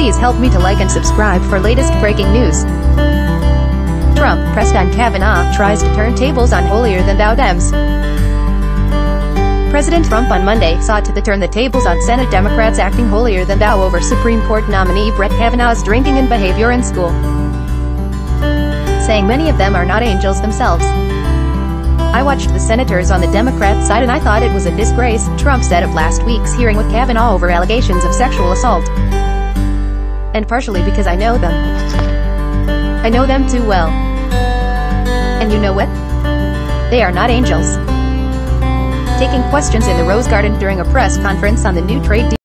Please help me to like and subscribe for latest breaking news. Trump, pressed on Kavanaugh, tries to turn tables on holier-than-thou Dems. President Trump on Monday sought to turn the tables on Senate Democrats acting holier-than-thou over Supreme Court nominee Brett Kavanaugh's drinking and behavior in school, saying many of them are not angels themselves. I watched the senators on the Democrat side and I thought it was a disgrace, Trump said of last week's hearing with Kavanaugh over allegations of sexual assault. And partially because I know them. I know them too well. And you know what? They are not angels. Taking questions in the Rose Garden during a press conference on the new trade deal.